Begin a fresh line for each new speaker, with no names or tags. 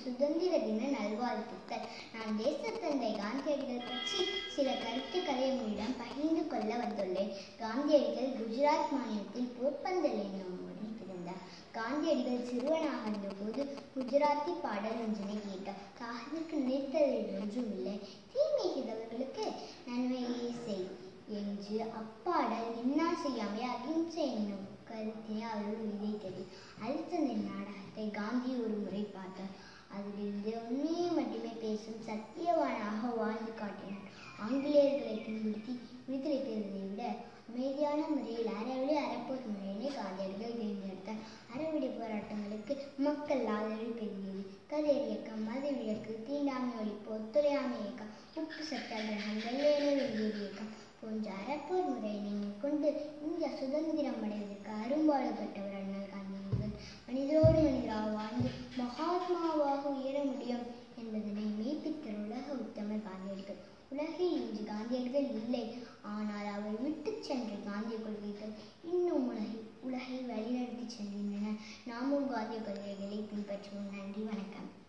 சுதந்திர தின நல்வாழ்த்துக்கள். நான் தேசத்தந்தை காந்தியடிகள் பற்றி சில கருத்துக்களை உங்களிடம் பகிர்ந்து கொள்ள வந்துள்ளேன். காந்தியடிகள் குஜராத் மாநிலத்தில் போர்பந்தல் என்னும் ஊரில் பிறந்தார். காந்தியடிகள் சிறுவனாக இருந்தபோது குஜராத்தி பாடல் ஒன்றினை கேட்டார். காதலுக்கு நினைத்ததில் ஒன்றும் இல்லை. தீமை செய்தவர்களுக்கு நன்மையை செய் என்று அப்பாடல் இன்னா செய்யாமல் அகிம்சை என்னும் கருத்தினை அவர்கள் விதைத்தது உண்மையை மட்டுமே பேசும் சத்தியவானாக வாழ்ந்து காட்டினார். ஆங்கிலேயர்களை துன்புறுத்தி விடுதலை பெறுவதை விட அமைதியான முறையில் அறவழி அறப்போர் முறையினை காந்தியடிகள் தேர்ந்தெடுத்தார். அறவழி போராட்டங்களுக்கு மக்கள் ஆதரவு பெருகியது கதிர் இயக்கம் மது விளக்கு தீண்டாமை ஒழிப்பு ஒத்துழையாமை இயக்கம் உப்பு சத்தியாகிரகம் வெள்ளையனு வெளியேறு இயக்கம் போன்ற அறப்போர் முறையினை மேற்கொண்டு இந்தியா சுதந்திரம் அடைவதற்கு அரும்பாடுபட்டவர் அண்ணல் காந்தியடிகள். மனிதரோடு மனிதராக வாழ்ந்து மகாத்மாவாக உயர் முடியும் என்பதனை மெய்ப்பித்த உலக உத்தமர் காந்தியடிகள். உலகில் இன்று காந்தியடிகள் இல்லை. ஆனால் அவர் விட்டுச் சென்ற காந்திய கொள்கைகள் இன்னும் உலகை உலகை வழிநடத்தி செல்கின்றன நாமும் காந்திய கொள்கைகளை பின்பற்றுவோம். நன்றி வணக்கம்.